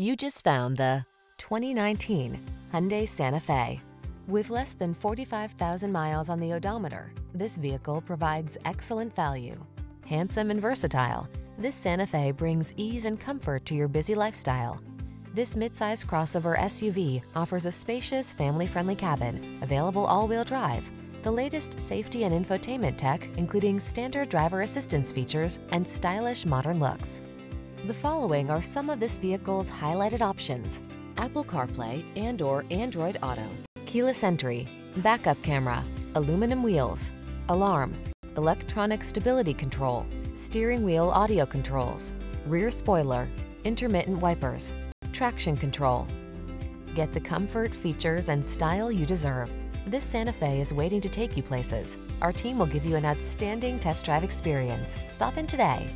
You just found the 2019 Hyundai Santa Fe. With less than 45,000 miles on the odometer, this vehicle provides excellent value. Handsome and versatile, this Santa Fe brings ease and comfort to your busy lifestyle. This midsize crossover SUV offers a spacious, family-friendly cabin, available all-wheel drive, the latest safety and infotainment tech, including standard driver assistance features and stylish modern looks. The following are some of this vehicle's highlighted options. Apple CarPlay and or Android Auto, keyless entry, backup camera, aluminum wheels, alarm, electronic stability control, steering wheel audio controls, rear spoiler, intermittent wipers, traction control. Get the comfort, features, and style you deserve. This Santa Fe is waiting to take you places. Our team will give you an outstanding test drive experience. Stop in today.